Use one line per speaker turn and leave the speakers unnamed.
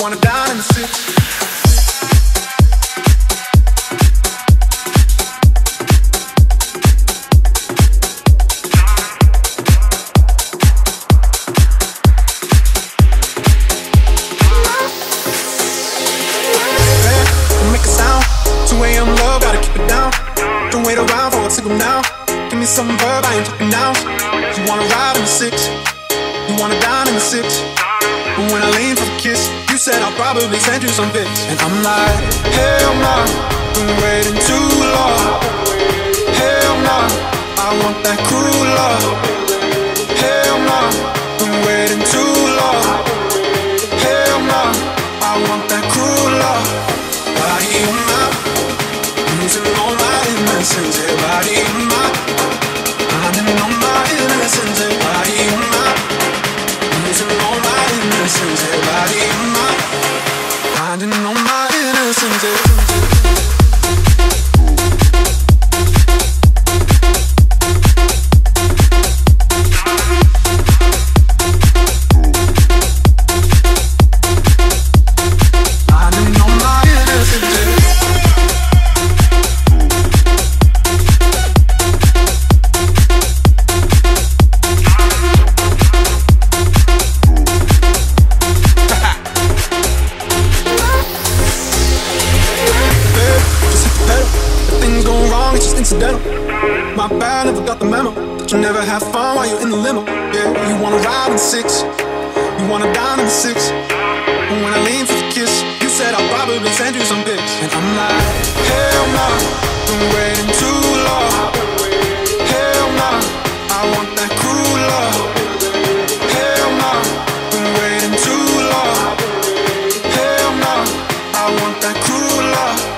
wanna down in the six. Make a sound. 2 a.m. love, gotta keep it down. Don't wait around for a signal now. Give me some verb, I ain't. You wanna ride in the six, you wanna dine in the six. But when I lean for the kiss, you said I'll probably send you some pics. And I'm like, hell no, been waiting too long. Hell no, I want that cruel love. Finding all my innocence. It's just incidental. My bad, never got the memo. That you never have fun while you're in the limo. Yeah, you wanna ride in the six, you wanna dine in the six. But when I lean for the kiss, you said I'll probably send you some pics. And I'm like, hell no, been waiting too long. Hell no, I want that cruel love. Hell no, been waiting too long. Hell no, I want that cruel love.